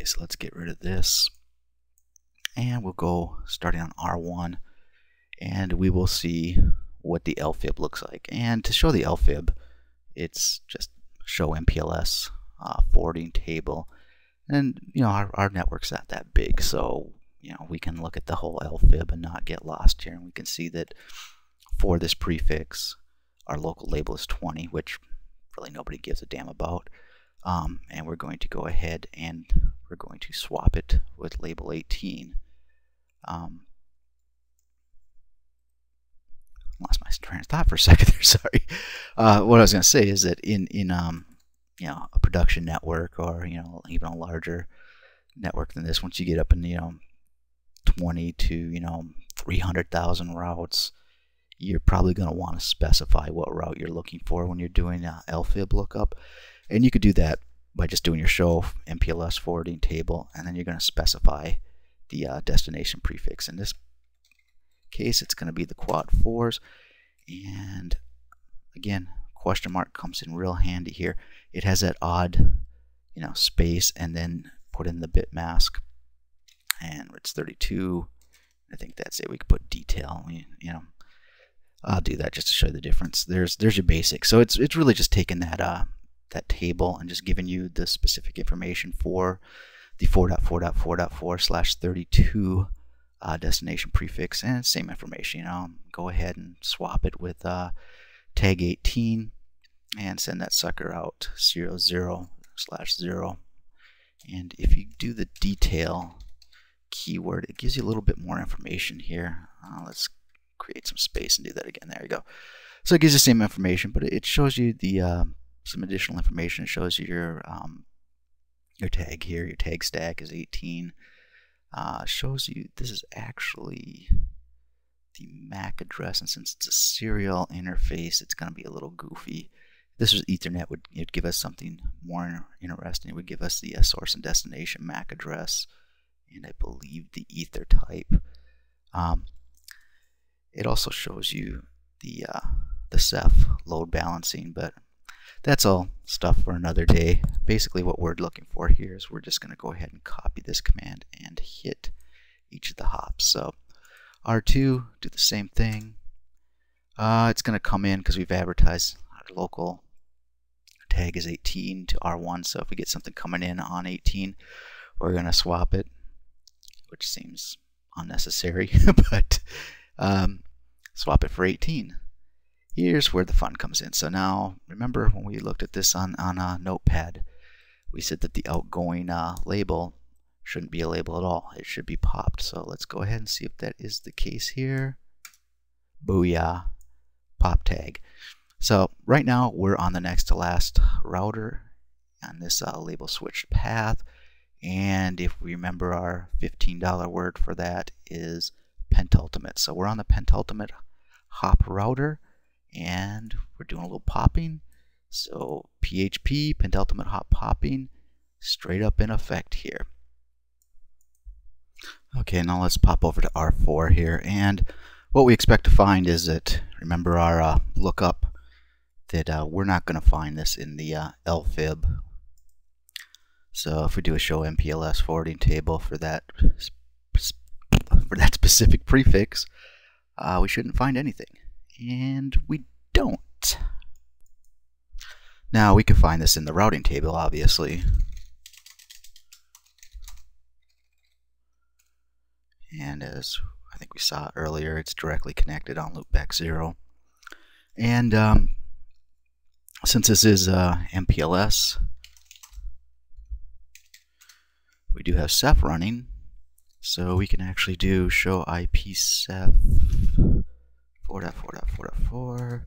Okay, so let's get rid of this. And we'll go starting on R1 and we will see what the LFIB looks like. And to show the LFIB, it's just show MPLS uh, forwarding table. And, you know, our, our network's not that big, so, you know, we can look at the whole LFIB and not get lost here. And we can see that for this prefix, our local label is 20, which really nobody gives a damn about. Um, and we're going to go ahead and we're going to swap it with label 18. Um, lost my train of thought for a second there. Sorry. Uh, what I was going to say is that in in um, you know a production network or you know even a larger network than this, once you get up in you know 20 to you know 300,000 routes, you're probably going to want to specify what route you're looking for when you're doing a LFIB lookup, and you could do that by just doing your show MPLS forwarding table, and then you're going to specify the uh, destination prefix. In this case, it's going to be the quad fours. And again, question mark comes in real handy here. It has that odd, you know, space and then put in the bit mask. And it's 32. I think that's it. We could put detail, you know. I'll do that just to show you the difference. There's there's your basic. So it's it's really just taking that uh that table and just giving you the specific information for the 4.4.4.4 slash 32 uh, destination prefix and same information. You know, go ahead and swap it with uh, tag 18 and send that sucker out 00, 0 slash 0. And if you do the detail keyword, it gives you a little bit more information here. Uh, let's create some space and do that again. There you go. So it gives you the same information, but it shows you the uh, some additional information. It shows you your um, your tag here. Your tag stack is 18 uh, shows you this is actually the MAC address, and since it's a serial interface, it's going to be a little goofy. This was Ethernet would it'd give us something more interesting. It would give us the uh, source and destination MAC address, and I believe the ether type. Um, it also shows you the uh, the CEF load balancing, but that's all stuff for another day. Basically what we're looking for here is we're just going to go ahead and copy this command and hit each of the hops. So R2, do the same thing. Uh, it's going to come in because we've advertised our local tag is 18 to R1. So if we get something coming in on 18, we're going to swap it, which seems unnecessary, but um, swap it for 18 here's where the fun comes in. So now, remember when we looked at this on, on a notepad, we said that the outgoing uh, label shouldn't be a label at all. It should be popped. So let's go ahead and see if that is the case here. Booyah, pop tag. So right now we're on the next to last router on this uh, label switched path. And if we remember our $15 word for that is pentultimate. So we're on the pentultimate hop router and we're doing a little popping. So PHP, pentultimate hop popping, straight up in effect here. Okay, now let's pop over to R4 here. And what we expect to find is that, remember our uh, lookup, that uh, we're not going to find this in the uh, LFIB. So if we do a show MPLS forwarding table for that for that specific prefix, uh, we shouldn't find anything and we don't. Now we can find this in the routing table, obviously. And as I think we saw earlier, it's directly connected on loopback 0. And um, since this is uh, MPLS, we do have CEF running, so we can actually do show IP CEF 4.4.4.4.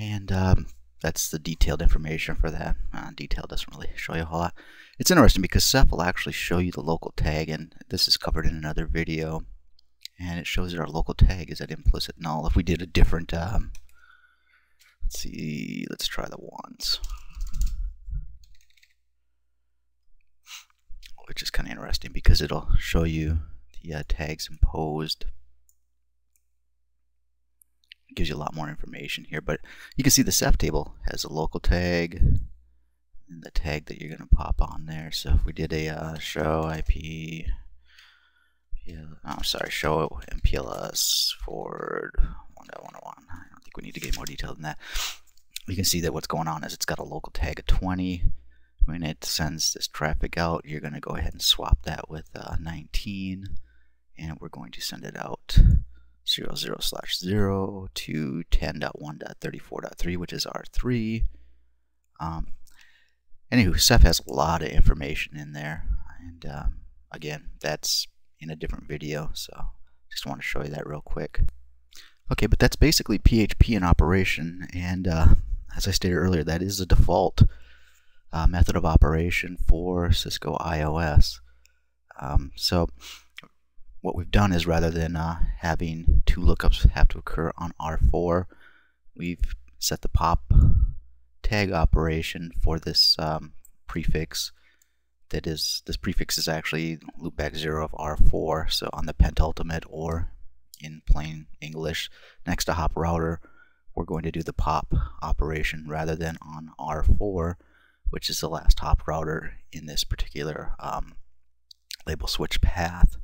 And um, that's the detailed information for that. Uh, detail doesn't really show you a whole lot. It's interesting because CEF will actually show you the local tag, and this is covered in another video. And it shows that our local tag is at implicit null. If we did a different, um, let's see, let's try the ones. Which is kind of interesting because it'll show you the uh, tags imposed. gives you a lot more information here. But you can see the CEF table has a local tag and the tag that you're going to pop on there. So if we did a uh, show IP, oh sorry, show MPLS forward 1.101. I don't think we need to get more detail than that. You can see that what's going on is it's got a local tag of 20. When it sends this traffic out, you're going to go ahead and swap that with uh, 19 and we're going to send it out 00 slash 0 to 10.1.34.3, which is R3. Um, anywho, CEF has a lot of information in there, and um, again, that's in a different video, so just want to show you that real quick. Okay, but that's basically PHP in operation, and uh, as I stated earlier, that is the default uh, method of operation for Cisco IOS. Um, so what we've done is rather than uh, having two lookups have to occur on R4, we've set the pop tag operation for this um, prefix that is this prefix is actually loopback 0 of R4 so on the pentultimate or in plain English next to hop router we're going to do the pop operation rather than on R4 which is the last hop router in this particular um, label switch path